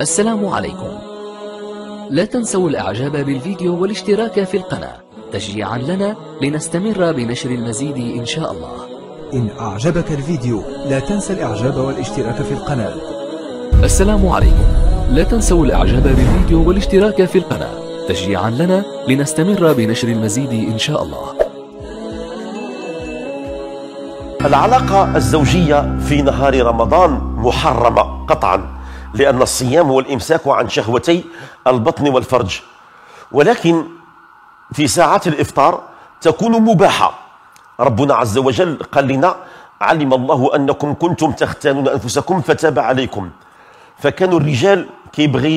السلام عليكم. لا تنسوا الإعجاب بالفيديو والاشتراك في القناة. تشجيعا لنا لنستمر بنشر المزيد إن شاء الله. إن أعجبك الفيديو لا تنسى الإعجاب والاشتراك في القناة. السلام عليكم. لا تنسوا الإعجاب بالفيديو والاشتراك في القناة. تشجيعا لنا لنستمر بنشر المزيد إن شاء الله. العلاقة الزوجية في نهار رمضان محرمة قطعا. لأن الصيام هو الإمساك عن شهوتي البطن والفرج. ولكن في ساعات الإفطار تكون مباحة. ربنا عز وجل قال لنا علم الله أنكم كنتم تختانون أنفسكم فتاب عليكم فكانوا الرجال كيبغي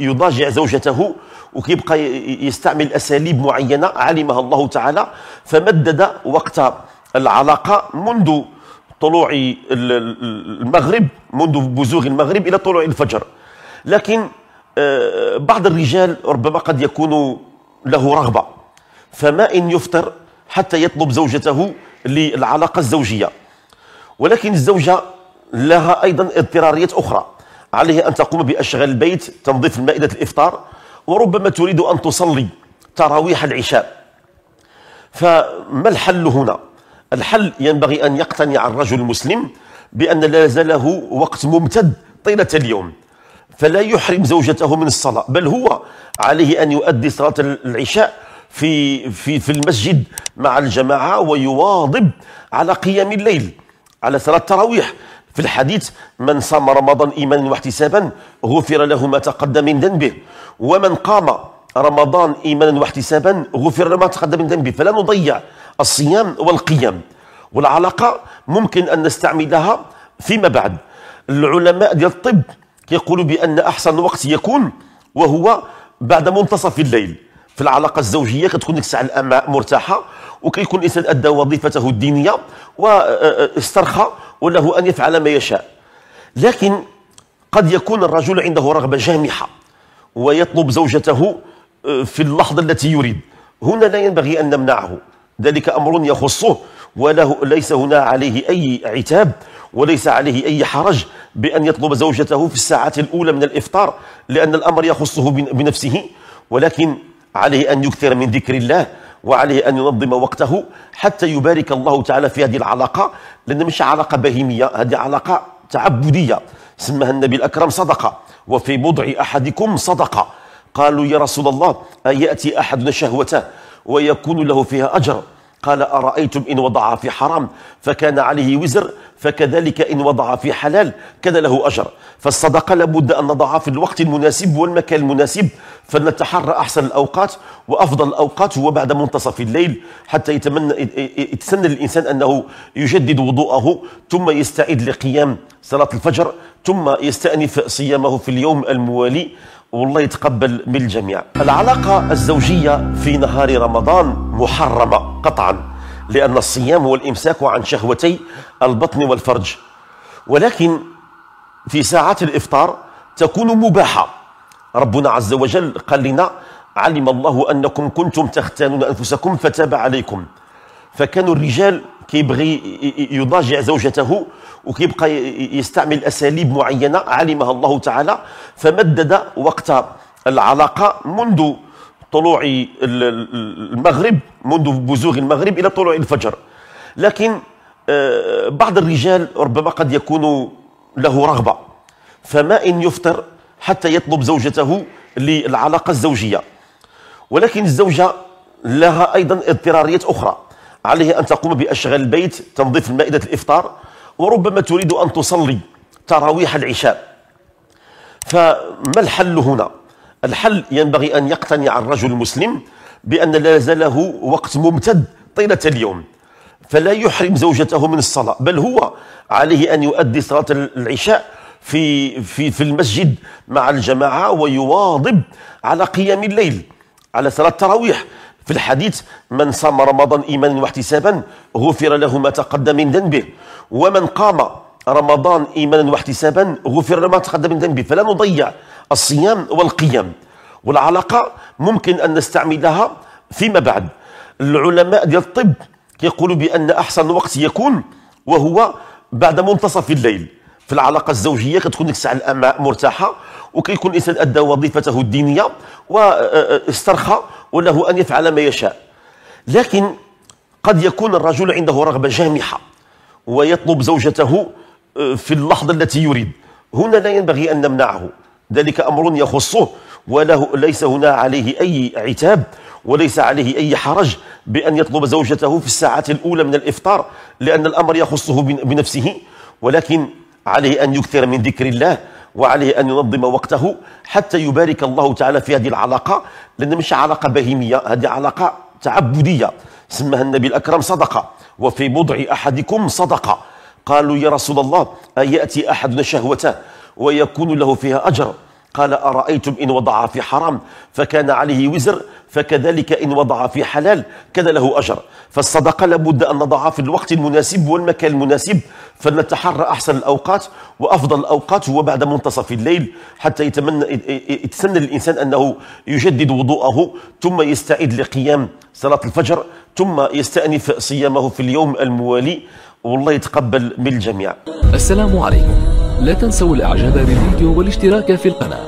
يضاجع زوجته وكيبقى يستعمل أساليب معينة علمها الله تعالى فمدد وقت العلاقة منذ طلوع المغرب منذ بزوغ المغرب إلى طلوع الفجر. لكن آه، بعض الرجال ربما قد يكون له رغبة. فما إن يفطر حتى يطلب زوجته للعلاقة الزوجية. ولكن الزوجة لها أيضا اضطراريات أخرى. عليها أن تقوم بأشغال البيت تنظيف مائدة الإفطار وربما تريد أن تصلي تراويح العشاء. فما الحل هنا؟ الحل ينبغي أن يقتنع الرجل المسلم بأن لا له وقت ممتد طيلة اليوم فلا يحرم زوجته من الصلاة بل هو عليه أن يؤدي صلاة العشاء في في في المسجد مع الجماعة ويواظب على قيام الليل على صلاة التراويح. في الحديث من صام رمضان إيمانا واحتسابا غفر له ما تقدم من ذنبه ومن قام رمضان إيمانا واحتسابا غفر له ما تقدم من ذنبه. فلا نضيع الصيام والقيام. والعلاقة ممكن أن نستعملها فيما بعد. العلماء ديال الطب يقولوا بأن أحسن وقت يكون وهو بعد منتصف الليل. في العلاقة الزوجية كتكون ديك الساعة الامعاء مرتاحة وكيكون الإنسان أدى وظيفته الدينية واسترخى وله أن يفعل ما يشاء. لكن قد يكون الرجل عنده رغبة جامحة ويطلب زوجته آه، في اللحظة التي يريد. هنا لا ينبغي أن نمنعه. ذلك أمر يخصه وله ليس هنا عليه أي عتاب وليس عليه أي حرج بأن يطلب زوجته في الساعات الأولى من الإفطار لأن الأمر يخصه بنفسه. ولكن عليه أن يكثر من ذكر الله وعليه أن ينظم وقته حتى يبارك الله تعالى في هذه العلاقة لأن مش علاقة بهيمية هذه علاقة تعبدية سماها النبي الأكرم صدقة وفي بضع أحدكم صدقة. قالوا يا رسول الله أيأتي أحدنا شهوته؟ ويكون له فيها أجر. قال أرأيتم إن وضع في حرام؟ فكان عليه وزر فكذلك إن وضع في حلال كان له أجر. فالصدقة لابد أن نضعها في الوقت المناسب والمكان المناسب فلنتحرى أحسن الأوقات وأفضل الأوقات هو بعد منتصف الليل حتى يتمنى يتسنى الإنسان أنه يجدد وضوءه ثم يستعد لقيام صلاة الفجر ثم يستأنف صيامه في اليوم الموالي. والله يتقبل من الجميع. العلاقة الزوجية في نهار رمضان محرمة قطعا لأن الصيام هو الإمساك عن شهوتي البطن والفرج. ولكن في ساعات الإفطار تكون مباحة. ربنا عز وجل قال لنا علم الله أنكم كنتم تختانون أنفسكم فتاب عليكم فكانوا الرجال كيبغي يضاجع زوجته وكيبقى يستعمل أساليب معينة علمها الله تعالى فمدد وقت العلاقة منذ طلوع المغرب منذ بزوغ المغرب إلى طلوع الفجر. لكن آه، بعض الرجال ربما قد يكون له رغبة فما إن يفطر حتى يطلب زوجته للعلاقة الزوجية. ولكن الزوجة لها أيضا اضطراريات أخرى. عليها أن تقوم بأشغال البيت تنظيف مائدة الإفطار وربما تريد أن تصلي تراويح العشاء. فما الحل هنا؟ الحل ينبغي أن يقتنع الرجل المسلم بأن لا له وقت ممتد طيلة اليوم. فلا يحرم زوجته من الصلاة بل هو عليه أن يؤدي صلاة العشاء في في في المسجد مع الجماعة ويواظب على قيام الليل على صلاة التراويح. في الحديث من صام رمضان إيمانا واحتسابا غفر له ما تقدم من ذنبه. ومن قام رمضان إيمانا واحتسابا غفر له ما تقدم من ذنبه. فلا نضيع الصيام والقيام. والعلاقة ممكن أن نستعملها فيما بعد. العلماء ديال الطب يقولوا بأن أحسن وقت يكون وهو بعد منتصف الليل. في العلاقة الزوجية كتكون ديك الساعة الامعاء مرتاحة وكيكون الإنسان أدى وظيفته الدينية واسترخى وله أن يفعل ما يشاء. لكن قد يكون الرجل عنده رغبة جامحة ويطلب زوجته آه، في اللحظة التي يريد. هنا لا ينبغي أن نمنعه. ذلك أمر يخصه وله ليس هنا عليه أي عتاب وليس عليه أي حرج بأن يطلب زوجته في الساعات الأولى من الإفطار لأن الأمر يخصه بنفسه. ولكن عليه أن يكثر من ذكر الله وعليه أن ينظم وقته حتى يبارك الله تعالى في هذه العلاقة لأن مش علاقة بهيمية هذه علاقة تعبدية سماها النبي الأكرم صدقة وفي بضع أحدكم صدقة. قالوا يا رسول الله أيأتي أحدنا شهوته ويكون له فيها أجر؟ قال أرأيتم إن وضع في حرام؟ فكان عليه وزر فكذلك إن وضع في حلال كان له أجر. فالصدقة لابد أن نضعها في الوقت المناسب والمكان المناسب فلنتحرى أحسن الأوقات وأفضل الأوقات هو بعد منتصف الليل حتى يتمنى يتسنى الإنسان أنه يجدد وضوءه ثم يستعد لقيام صلاة الفجر ثم يستأنف صيامه في اليوم الموالي. والله يتقبل من الجميع. السلام عليكم. لا تنسوا الإعجاب بالفيديو والاشتراك في القناة.